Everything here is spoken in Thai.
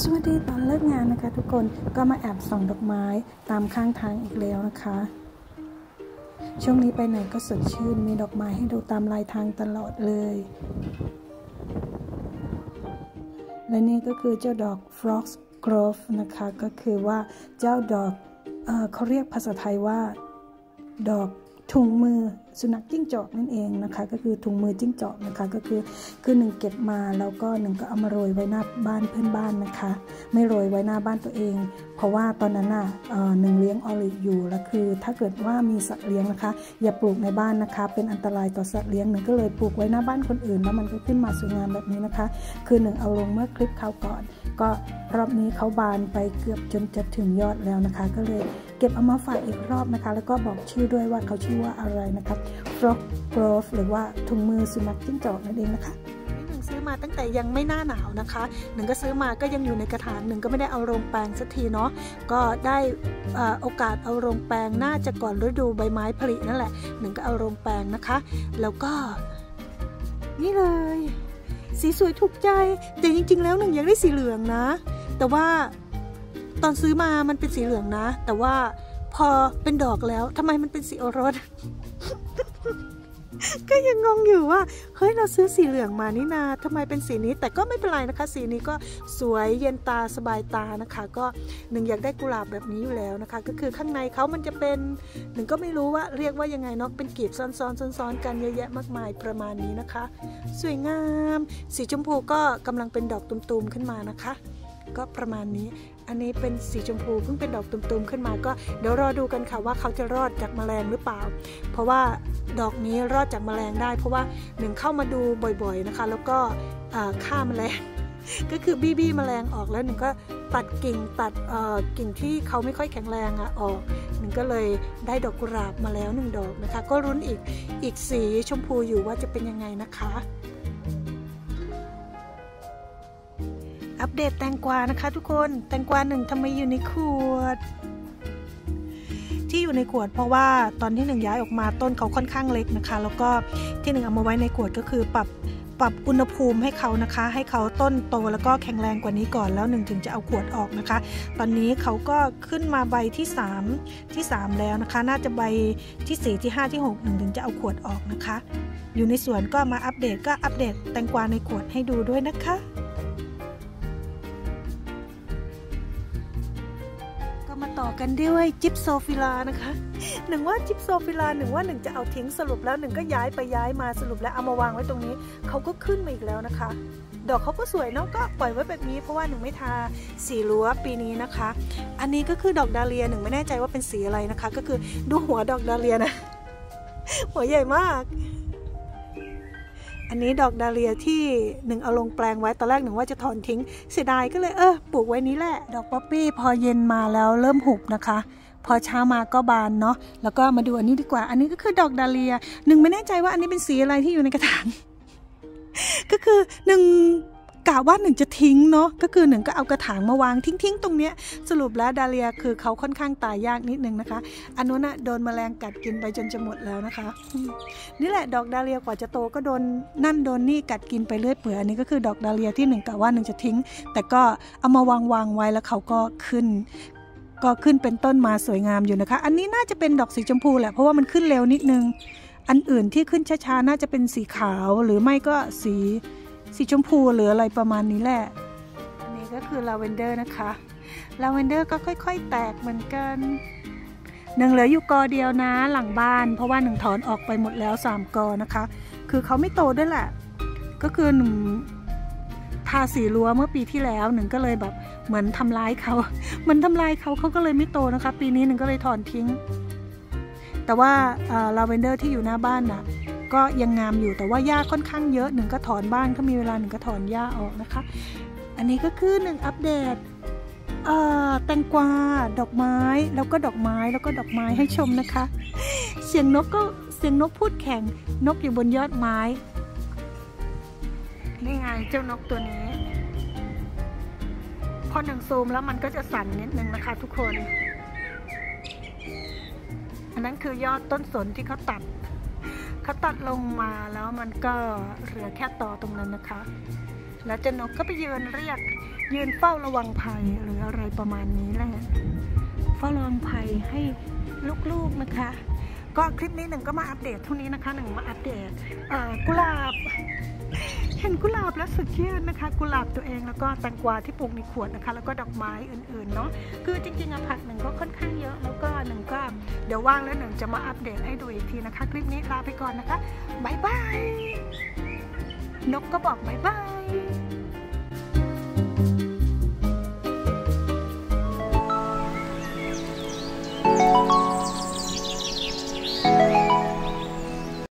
สวัสดีตอนเลิกงานนะคะทุกคนก็มาแอบส่องดอกไม้ตามข้างทางอีกแล้วนะคะ ช่วงนี้ไปไหนก็สดชื่น มีดอกไม้ให้ดูตามลายทางตลอดเลย และนี่ก็คือเจ้าดอก Frogs Grove นะคะ ก็คือว่าเจ้าดอกเอเขาเรียกภาษาไทยว่า ดอกถุงมือสุนัขจิ้งจอกนั่นเองนะคะ ก็คือถุงมือจิ้งจอกนะคะก็คือคือหนึ่งเก็บมาแล้วก็หนึ่งก็เอามาโรยไว้หน้าบ้านเพื่อนบ้านนะคะ ไม่โรยไว้หน้าบ้านตัวเอง เพราะว่าตอนนั้นน่ะหนึ่งเลี้ยงออลิอยู่แล้วคือ ถ้าเกิดว่ามีสัตว์เลี้ยงนะคะ อย่าปลูกในบ้านนะคะ เป็นอันตรายต่อสัตว์เลี้ยงหนึ่งก็เลยปลูกไว้หน้าบ้านคนอื่น แล้วมันก็ขึ้นมาสวยงามแบบนี้นะคะ คือหนึ่งเอาลงเมื่อคลิปคราก่อน ก็รอบนี้เขาบานไปเกือบจนจะถึงยอดแล้วนะคะ ก็เลยเก็บเอามาฝากอีกรอบนะคะ แล้วก็บอกชื่อด้วยว่าเขาชื่อว่าอะไรนะครับ frog grove หรือว่าถุงมือสุนัขจิ้งจอกนั่นเองนะคะหนึ่งซื้อมาตั้งแต่ยังไม่หน้าหนาวนะคะ หนึ่งก็ซื้อมาก็ยังอยู่ในกระถางหนึ่งก็ไม่ได้เอาลงแปลงสักทีเนาะก็ได้โอกาสเอาลงแปลงน่าจะก่อนฤดูใบไม้ผลินั่นแหละ หนึ่งก็เอาลงแปลงนะคะ แล้วก็ นี่เลย สีสวยถูกใจ แต่จริง ๆ แล้วหนึ่งอยากได้สีเหลืองนะ แต่ว่าตอนซื้อมามันเป็นสีเหลืองนะ แต่ว่า พอเป็นดอกแล้วทำไมมันเป็นสีโอรส ก็ยังงงอยู่ว่า เฮ้ยเราซื้อสีเหลืองมานี่นาทำไมเป็นสีนี้ แต่ก็ไม่เป็นไรนะคะ สีนี้ก็สวยเย็นตาสบายตานะคะ ก็หนึ่งอยากได้กุหลาบแบบนี้อยู่แล้วนะคะ ก็คือข้างในเขามันจะเป็นหนึ่งก็ไม่รู้ว่าเรียกว่ายังไงเนาะเป็นกีบซ้อนๆซ้อนๆกันเยอะแยะมากมายประมาณนี้นะคะ สวยงาม สีชมพูก็กำลังเป็นดอกตุ่มๆขึ้นมานะคะ ก็ประมาณนี้ อันนี้เป็นสีชมพูเพิ่งเป็นดอกตุ่มๆขึ้นมาก็เดี๋ยวรอดูกันค่ะว่าเขาจะรอดจากแมลงหรือเปล่า เพราะว่าดอกนี้รอดจากแมลงได้ เพราะว่าหนึ่งเข้ามาดูบ่อยๆนะคะ แล้วก็ฆ่าแมลงก็คือบี้บี้แมลงออกแล้วหนึ่งก็ตัดกิ่งตัดกิ่งที่เขาไม่ค่อยแข็งแรงอะออกหนึ่งก็เลยได้ดอกกุหลาบมาแล้วหนึ่งดอกนะคะ ก็รุ้นอีกอีกสีชมพูอยู่ว่าจะเป็นยังไงนะคะ อัปเดตแตงกวานะคะ ทุกคน แตงกวาหนึ่งทำไมอยู่ในขวด ที่อยู่ในขวดเพราะว่าตอนที่หนึ่งย้ายออกมาต้นเขาค่อนข้างเล็กนะคะ แล้วก็ที่หนึ่งเอามาไว้ในขวดก็คือปรับปรับอุณหภูมิให้เขานะคะ ให้เขาต้นโตแล้วก็แข็งแรงกว่านี้ก่อนแล้วหนึ่งถึงจะเอาขวดออกนะคะ ตอนนี้เขาก็ขึ้นมาใบที่ 3 ที่ 3 แล้วนะคะ น่าจะใบที่ 4 ที่ 5 ที่6หนึ่งถึงจะเอาขวดออกนะคะ อยู่ในสวนก็มาอัปเดตก็อัปเดตแตงกวาในขวดให้ดูด้วยนะคะ มาต่อกันด้วย gypsophila นะคะ หนึ่งว่า gypsophila หนึ่งว่าหนึ่งจะเอาทิ้งสรุปแล้วหนึ่งก็ย้ายไปย้ายมาสรุปแล้วเอามาวางไว้ตรงนี้เขาก็ขึ้นมาอีกแล้วนะคะ ดอกเขาก็สวยเนาะก็ปล่อยไว้แบบนี้เพราะว่าหนึ่งไม่ทาสีรั้วปีนี้นะคะ อันนี้ก็คือดอกดาเลียหนึ่งไม่แน่ใจว่าเป็นสีอะไรนะคะ ก็คือดูหัวดอกดาเลียนะ หัวใหญ่มาก อันนี้ดอกดาเลียที่หนึ่งเอาลงแปลงไว้ตอนแรกหนึ่งว่าจะถอนทิ้ง เสียดายก็เลยเออปลูกไว้นี้แหละ ดอกป๊อปปี้พอเย็นมาแล้วเริ่มหุบนะคะ พอเช้ามาก็บานเนาะแล้วก็มาดูอันนี้ดีกว่า อันนี้ก็คือดอกดาเลียหนึ่งไม่แน่ใจว่าอันนี้เป็นสีอะไรที่อยู่ในกระถางก็คือหนึ่ง กะว่าหนึ่งจะทิ้งเนาะก็คือหนึ่งก็เอากระถางมาวางทิ้งๆ ตรงเนี้ยสรุปแล้วดาเลียคือเขาค่อนข้างตายยากนิดนึงนะคะ อันนู้นนะโดนแมลงกัดกินไปจนจะหมดแล้วนะคะ นี่แหละดอกดาเลียกว่าจะโตก็โดนนั่นโดนนี่กัดกินไปเรื่อยเปื่อยอันนี้ก็คือดอกดาเลียที่หนึ่งกะว่าหนึ่งจะทิ้ง แต่ก็เอามาวางวางไว้แล้วเขาก็ขึ้นก็ขึ้นเป็นต้นมาสวยงามอยู่นะคะ อันนี้น่าจะเป็นดอกสีชมพูแหละเพราะว่ามันขึ้นเร็วนิดนึง อันอื่นที่ขึ้นช้าๆ น่าจะเป็นสีขาวหรือไม่ก็สี สีชมพูหรืออะไรประมาณนี้แหละ อันนี้ก็คือลาเวนเดอร์นะคะ ลาเวนเดอร์ก็ค่อย ๆ แตกเหมือนกันหนึ่งเหลืออยู่กอเดียวนะหลังบ้าน เพราะว่าหนึ่งถอนออกไปหมดแล้วสามกอนะคะ คือเขาไม่โตด้วยแหละ ก็คือหนึ่งทาสีรั้วเมื่อปีที่แล้วหนึ่งก็เลยแบบเหมือนทำลายเขา มันทำลายเขาเขาก็เลยไม่โตนะคะ ปีนี้หนึ่งก็เลยถอนทิ้ง แต่ว่าลาเวนเดอร์ที่อยู่หน้าบ้านน่ะก็ยังงามอยู่แต่ว่าหญ้าค่อนข้างเยอะหนึ่งก็ถอนบ้างถ้ามีเวลาหนึ่งก็ถอนหญ้าออกนะคะ อันนี้ก็คือหนึ่งอัปเดตแตงกวาดอกไม้แล้วก็ดอกไม้แล้วก็ดอกไม้ให้ชมนะคะ เสียงนกก็เสียงนกพูดแข่งนกอยู่บนยอดไม้ นี่ไงเจ้านกตัวนี้พอหนึ่งซูมแล้วมันก็จะสั่นนิดนึงนะคะทุกคน นนั้นคือยอดต้นสนที่เขาตัดเขาตัดลงมาแล้วมันก็เหลือแค่ตอตรงนั้นนะคะ แล้วเจ้านกก็ไปยืนเรียกยืนเฝ้าระวังภัยหรืออะไรประมาณนี้แหละเฝ้าระวังภัยให้ลูกๆนะคะ ก็คลิปนี้หนึ่งก็มาอัปเดตเท่านี้นะคะหนึ่งมาอัปเดตกุหลาบ เห็นกุหลาบแล้วสุดชื่นนะคะ กุหลาบตัวเองแล้วก็แตงกวาที่ปลูกในขวดนะคะ แล้วก็ดอกไม้อื่นๆเนาะคือจริงๆอะผักหนึ่งก็ค่อนข้างเยอะแล้วก็หนึ่งก็เดี๋ยวว่างแล้วหนึ่งจะมาอัปเดตให้ดูอีกทีนะคะ คลิปนี้ลาไปก่อนนะคะ bye bye นกก็บอก bye bye